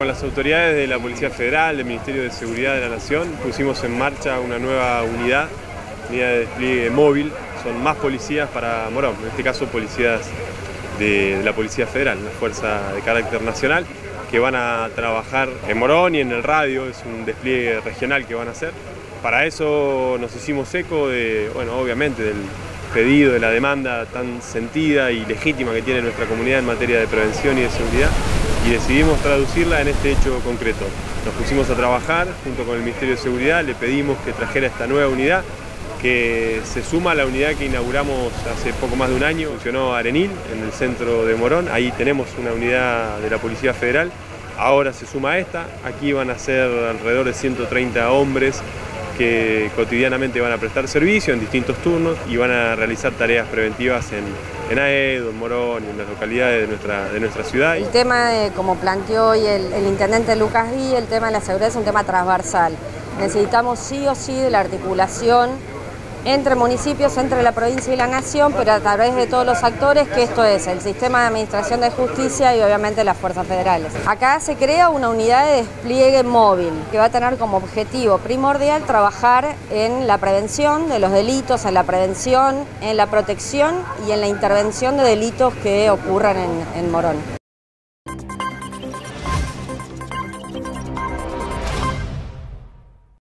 Con las autoridades de la Policía Federal, del Ministerio de Seguridad de la Nación, pusimos en marcha una nueva unidad, unidad de despliegue móvil. Son más policías para Morón, en este caso policías de, la Policía Federal, una fuerza de carácter nacional, que van a trabajar en Morón y en el radio, es un despliegue regional que van a hacer. Para eso nos hicimos eco de, bueno, obviamente del pedido, de la demanda tan sentida y legítima que tiene nuestra comunidad en materia de prevención y de seguridad y decidimos traducirla en este hecho concreto. Nos pusimos a trabajar junto con el Ministerio de Seguridad, le pedimos que trajera esta nueva unidad que se suma a la unidad que inauguramos hace poco más de un año, funcionó Arenil, en el centro de Morón, ahí tenemos una unidad de la Policía Federal, ahora se suma esta, aquí van a ser alrededor de 130 hombres que cotidianamente van a prestar servicio en distintos turnos y van a realizar tareas preventivas en, en Aedo, en Morón y en las localidades de nuestra, de nuestra ciudad. El tema, de, como planteó hoy el, intendente Lucas Gui, el tema de la seguridad es un tema transversal. Necesitamos sí o sí de la articulación entre municipios, entre la provincia y la nación, pero a través de todos los actores, que esto es el sistema de administración de justicia y obviamente las fuerzas federales. Acá se crea una unidad de despliegue móvil que va a tener como objetivo primordial trabajar en la prevención de los delitos, en la prevención, en la protección y en la intervención de delitos que ocurran en, en Morón.